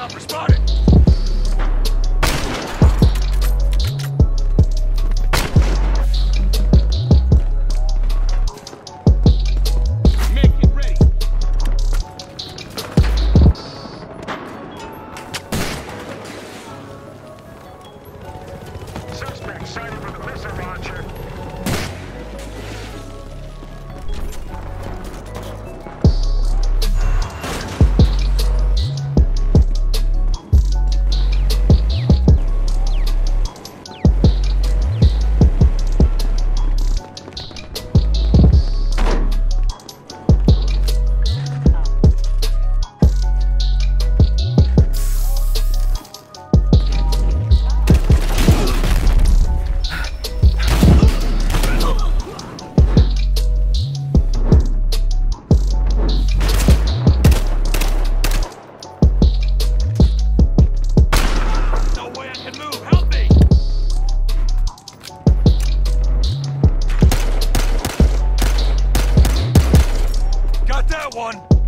chopper spotted! One!